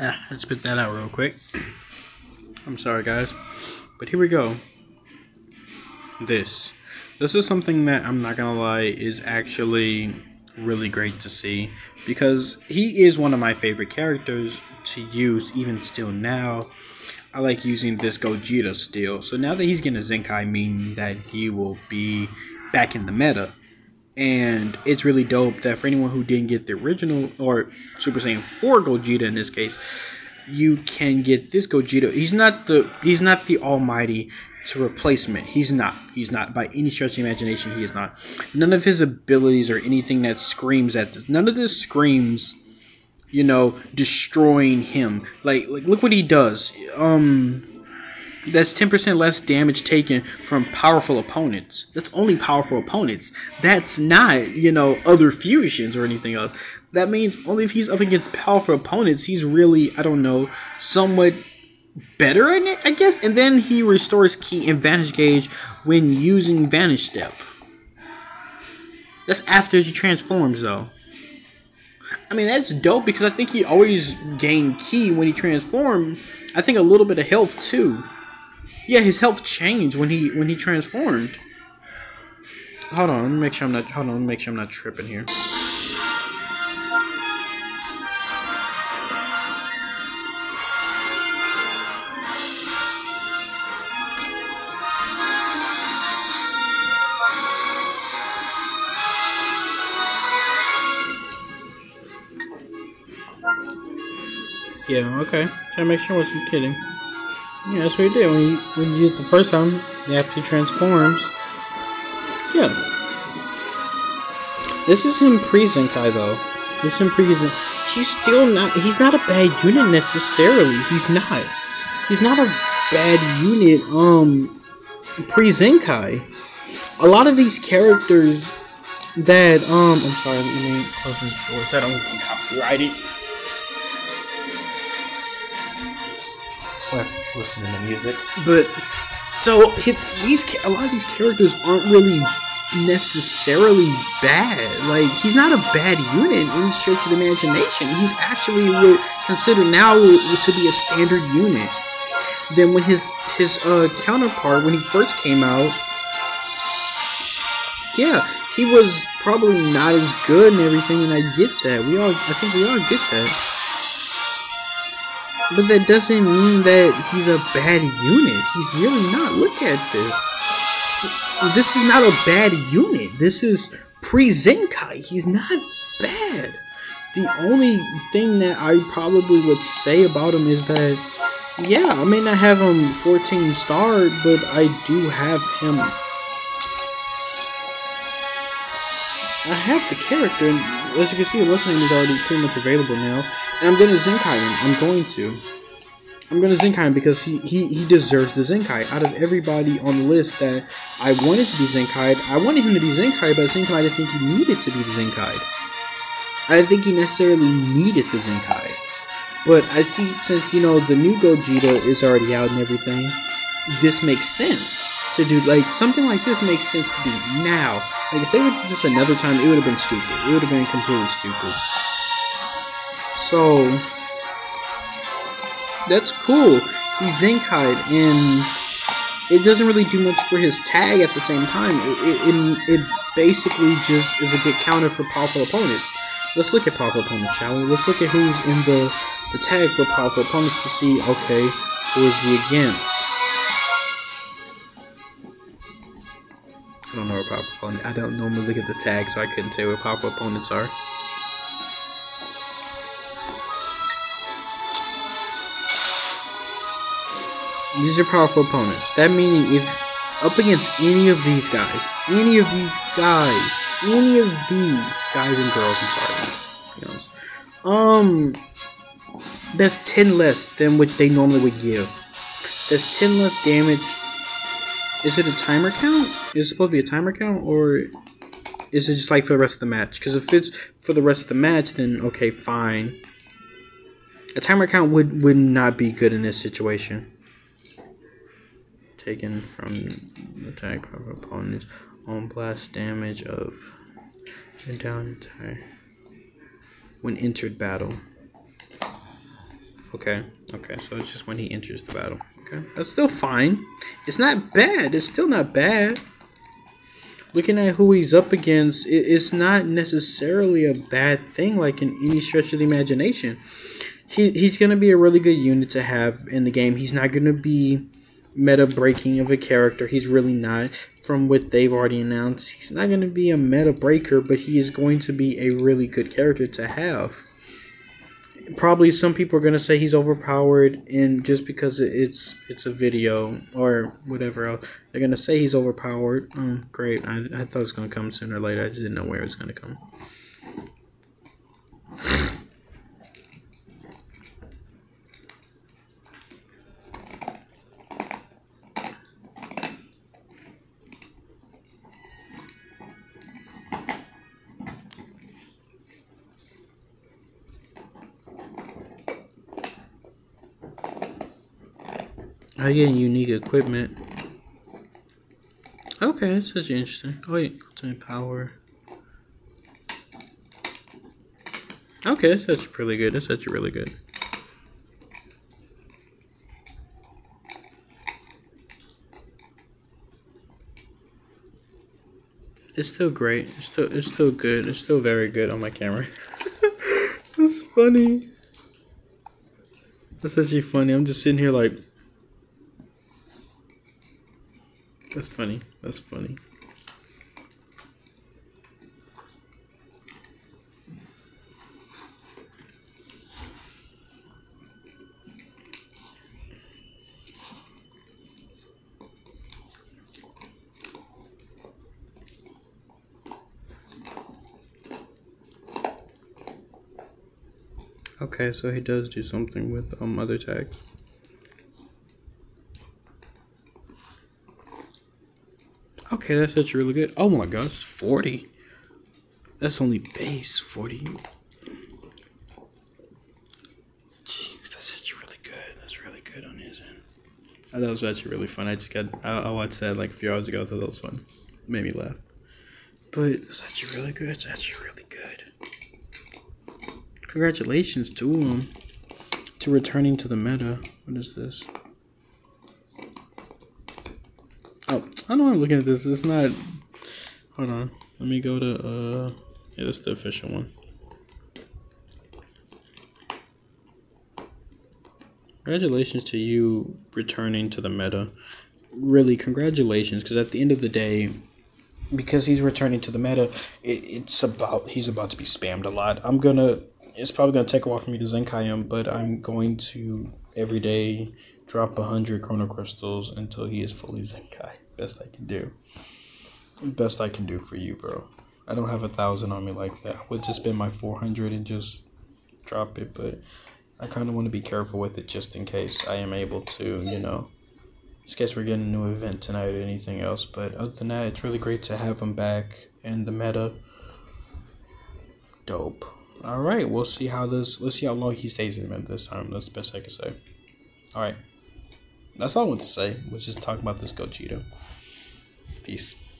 Ah, let's spit that out real quick. I'm sorry, guys. But here we go. This. This is something that I'm not gonna lie is actually really great to see because he is one of my favorite characters to use even still now. I like using this Gogeta still. So now that he's getting a Zenkai, meaning that he will be back in the meta. And it's really dope that for anyone who didn't get the original or Super Saiyan 4 Gogeta in this case, you can get this Gogeta. He's not the he's not the almighty to replacement. He's not. He's not by any stretch of imagination. He is not. None of his abilities or anything that screams at this. None of this screams, you know, destroying him. Like like look what he does. Um that's 10% less damage taken from powerful opponents. That's only powerful opponents. That's not, you know, other fusions or anything else. That means only if he's up against powerful opponents, he's really, I don't know, somewhat better in it, I guess. And then he restores Ki and vanish gauge when using vanish step. That's after he transforms, though. I mean, that's dope because I think he always gained Ki when he transformed. I think a little bit of health too. Yeah, his health changed when he when he transformed. Hold on, let me make sure I'm not. Hold on, let me make sure I'm not tripping here. Yeah, okay. Trying to make sure I wasn't kidding. Yeah, that's what he did when you when you did it the first time. After he transforms. Yeah. This is him pre Zenkai though. This is in pre He's still not he's not a bad unit necessarily. He's not. He's not a bad unit, um pre Zenkai. A lot of these characters that um I'm sorry, let me close this door so I don't get copyrighted. listening to music. But so he, these a lot of these characters aren't really necessarily bad. Like he's not a bad unit in stretch of the imagination. He's actually considered now to be a standard unit. Then when his his uh, counterpart when he first came out, yeah, he was probably not as good and everything, and I get that. We all I think we all get that. But that doesn't mean that he's a bad unit. He's really not. Look at this. This is not a bad unit. This is pre-Zenkai. He's not bad. The only thing that I probably would say about him is that, yeah, I may not have him 14 star, but I do have him. I have the character, and as you can see, what's name is already pretty much available now. And I'm going to Zenkai him. I'm going to. I'm going to Zenkai him because he, he, he deserves the Zenkai. Out of everybody on the list that I wanted to be Zenkai, I wanted him to be Zenkai, but at the same time, I didn't think he needed to be the Zenkai. I didn't think he necessarily needed the Zenkai. But I see, since, you know, the new Gogeta is already out and everything, this makes sense to do like something like this makes sense to do now. Like if they would do this another time, it would have been stupid. It would have been completely stupid. So that's cool. He's Zenkai'd and it doesn't really do much for his tag at the same time. It, it, it, basically just is a good counter for powerful opponents. Let's look at powerful opponents, shall we? Let's look at who's in the, the tag for powerful opponents to see, okay, who is he against? I don't know where powerful opponents. I don't normally look at the tag, so I couldn't tell where powerful opponents are. These are powerful opponents. That meaning if up against any of these guys, any of these guys, any of these guys and girls, I'm sorry, um, that's 10 less than what they normally would give. That's 10 less damage is it a timer count? Is it supposed to be a timer count, or is it just like for the rest of the match? Because if it's for the rest of the match, then okay, fine. A timer count would would not be good in this situation. Taken from the attack of opponents on blast damage of down entire when entered battle. Okay, okay, so it's just when he enters the battle. Okay, that's still fine. It's not bad. It's still not bad. Looking at who he's up against, it's not necessarily a bad thing, like in any stretch of the imagination. He, he's going to be a really good unit to have in the game. He's not going to be meta breaking of a character. He's really not. From what they've already announced, he's not going to be a meta breaker, but he is going to be a really good character to have probably some people are gonna say he's overpowered, and just because it's it's a video or whatever else, they're gonna say he's overpowered. Oh, great! I, I thought it was gonna come sooner or later. I just didn't know where it was gonna come. I get unique equipment. Okay, that's such interesting. Oh wait, ultimate power. Okay, that's pretty good. That's actually really good. It's still great. It's still it's still good. It's still very good on my camera. That's funny. That's actually funny. I'm just sitting here like That's funny. That's funny. Okay, so he does do something with um other tags. Okay, that's actually really good. Oh my god, it's 40. That's only base 40. Jeez, that's actually really good. That's really good on his end. Thought it was actually really fun. I just got I, I watched that like a few hours ago. I thought that was fun. Made me laugh. But it's actually really good. It's actually really good. Congratulations to him to returning to the meta. What is this? Oh, I know I'm looking at this. It's not. Hold on. Let me go to. uh Yeah, that's the official one. Congratulations to you returning to the meta. Really, congratulations, because at the end of the day, because he's returning to the meta, it, it's about he's about to be spammed a lot. I'm gonna. It's probably gonna take a while for me to Zenkai him, but I'm going to every day drop a hundred Chrono Crystals until he is fully Zenkai. Best I can do. Best I can do for you, bro. I don't have a thousand on me like that. I would just spend my 400 and just drop it, but I kind of want to be careful with it just in case I am able to, you know, just in case we're getting a new event tonight or anything else. But other than that, it's really great to have him back in the meta. Dope. All right, we'll see how this. Let's see how long he stays in the meta this time. That's the best I can say. All right. That's all I want to say. Let's just talk about this Gogeta. Peace.